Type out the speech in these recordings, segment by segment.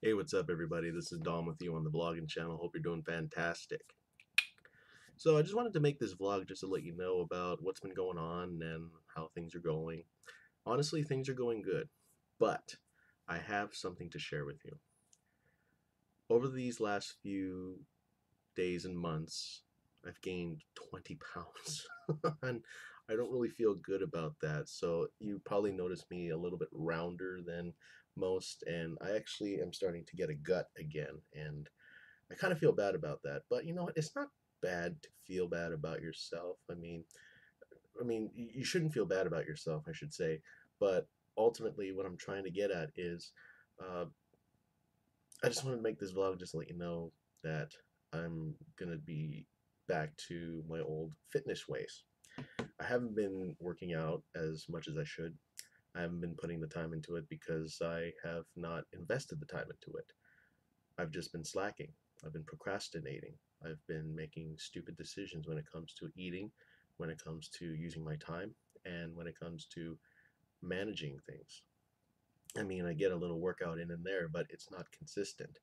Hey, what's up, everybody? This is Dom with you on the blogging channel. Hope you're doing fantastic. So, I just wanted to make this vlog just to let you know about what's been going on and how things are going. Honestly, things are going good, but I have something to share with you. Over these last few days and months, I've gained 20 pounds, and I don't really feel good about that. So, you probably notice me a little bit rounder than most, and I actually am starting to get a gut again, and I kind of feel bad about that. But you know what? It's not bad to feel bad about yourself. I mean, I mean, you shouldn't feel bad about yourself, I should say. But ultimately, what I'm trying to get at is, uh, I just wanted to make this vlog just to let you know that I'm gonna be back to my old fitness ways. I haven't been working out as much as I should. I haven't been putting the time into it because I have not invested the time into it. I've just been slacking. I've been procrastinating. I've been making stupid decisions when it comes to eating, when it comes to using my time, and when it comes to managing things. I mean, I get a little workout in and there, but it's not consistent.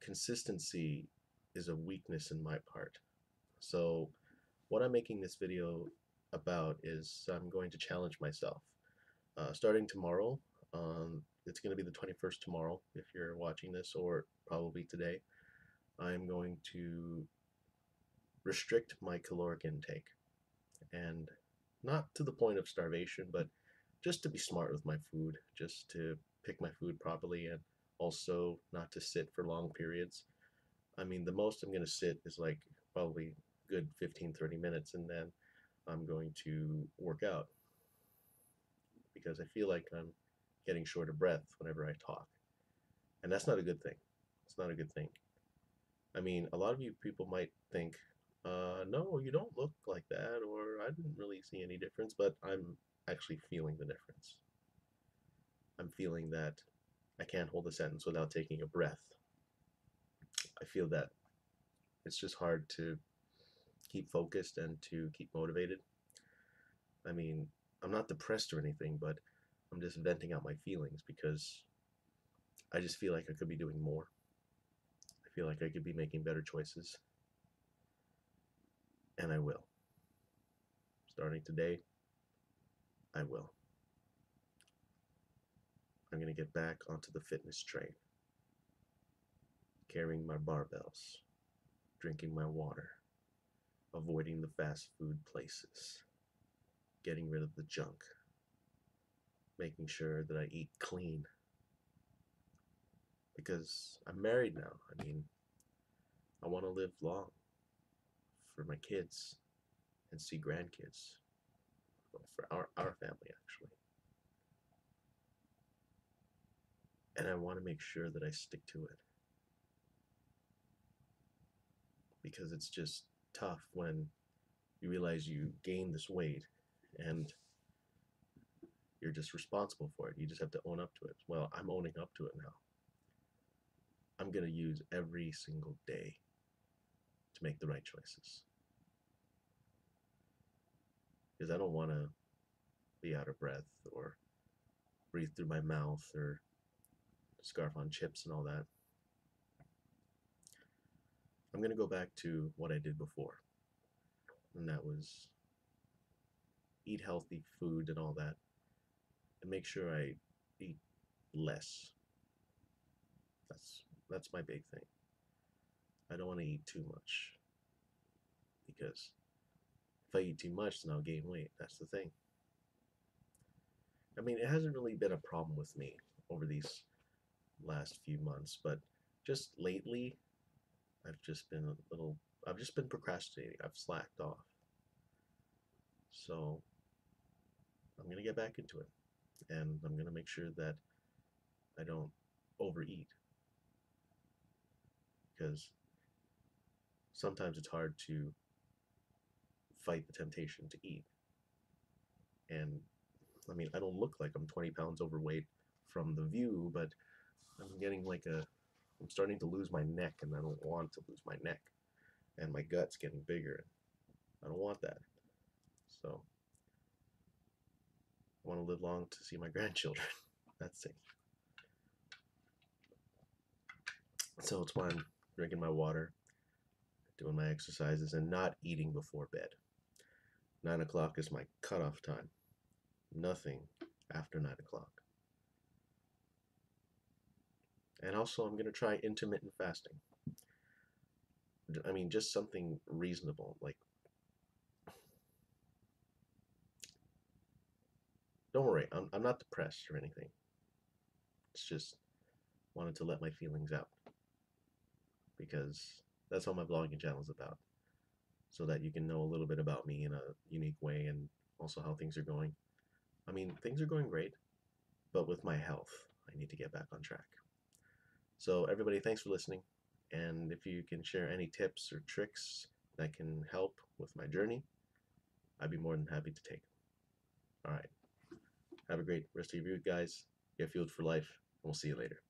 Consistency is a weakness in my part. So, what I'm making this video about is I'm going to challenge myself. Uh, starting tomorrow, um, it's going to be the 21st tomorrow if you're watching this, or probably today, I'm going to restrict my caloric intake. And not to the point of starvation, but just to be smart with my food, just to pick my food properly, and also not to sit for long periods. I mean, the most I'm going to sit is like probably good 15 30 minutes, and then I'm going to work out because I feel like I'm getting short of breath whenever I talk. And that's not a good thing. It's not a good thing. I mean, a lot of you people might think, uh, no, you don't look like that, or I didn't really see any difference, but I'm actually feeling the difference. I'm feeling that I can't hold a sentence without taking a breath. I feel that it's just hard to keep focused and to keep motivated. I mean, I'm not depressed or anything, but I'm just venting out my feelings because I just feel like I could be doing more. I feel like I could be making better choices. And I will. Starting today, I will. I'm going to get back onto the fitness train. Carrying my barbells, drinking my water, avoiding the fast food places getting rid of the junk, making sure that I eat clean. Because I'm married now. I mean, I want to live long for my kids and see grandkids. Well, for our, our family, actually. And I want to make sure that I stick to it. Because it's just tough when you realize you gain this weight and you're just responsible for it. You just have to own up to it. Well, I'm owning up to it now. I'm going to use every single day to make the right choices. Because I don't want to be out of breath or breathe through my mouth or scarf on chips and all that. I'm going to go back to what I did before. And that was eat healthy food and all that, and make sure I eat less. That's that's my big thing. I don't want to eat too much because if I eat too much, then I'll gain weight. That's the thing. I mean, it hasn't really been a problem with me over these last few months, but just lately, I've just been a little, I've just been procrastinating. I've slacked off. So I'm going to get back into it. And I'm going to make sure that I don't overeat. Because sometimes it's hard to fight the temptation to eat. And I mean, I don't look like I'm 20 pounds overweight from the view, but I'm getting like a, I'm starting to lose my neck, and I don't want to lose my neck. And my gut's getting bigger. I don't want that. So I want to live long to see my grandchildren. That's it. So it's why I'm drinking my water, doing my exercises, and not eating before bed. Nine o'clock is my cutoff time. Nothing after nine o'clock. And also, I'm going to try intermittent fasting. I mean, just something reasonable. Like, don't worry, I'm, I'm not depressed or anything. It's just wanted to let my feelings out. Because that's all my blogging channel is about. So that you can know a little bit about me in a unique way and also how things are going. I mean, things are going great, but with my health, I need to get back on track. So, everybody, thanks for listening. And if you can share any tips or tricks that can help with my journey, I'd be more than happy to take them. All right. Have a great rest of your week, guys. Get fueled for life, and we'll see you later.